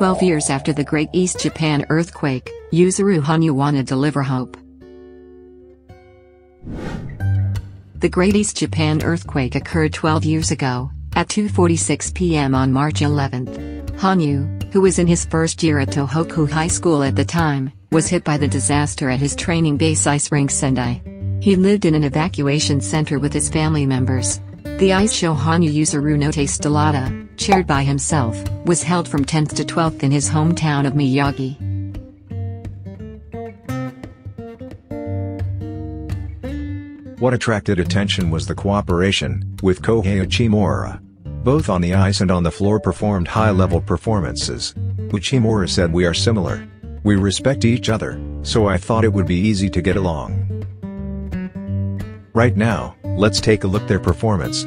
Twelve years after the Great East Japan earthquake, Yuzuru Hanyu wanna deliver hope. The Great East Japan earthquake occurred 12 years ago, at 2.46 p.m. on March 11. Hanyu, who was in his first year at Tohoku High School at the time, was hit by the disaster at his training base ice rink Sendai. He lived in an evacuation center with his family members. The ice show Hanyu Yuzuru Notte Stellata, chaired by himself, was held from 10th to 12th in his hometown of Miyagi. What attracted attention was the cooperation with Kohei Uchimura. Both on the ice and on the floor performed high-level performances. Uchimura said we are similar. We respect each other, so I thought it would be easy to get along. Right now, let's take a look their performance.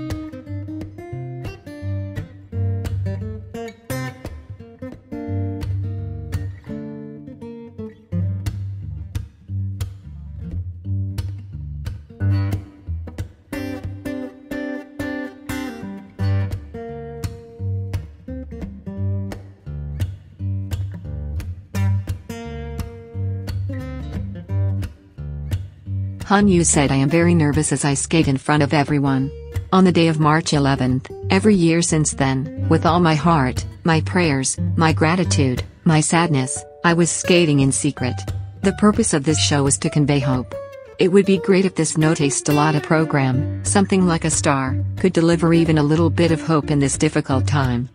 Hanyu said I am very nervous as I skate in front of everyone. On the day of March 11th, every year since then, with all my heart, my prayers, my gratitude, my sadness, I was skating in secret. The purpose of this show is to convey hope. It would be great if this Notte Stellata program, something like a star, could deliver even a little bit of hope in this difficult time.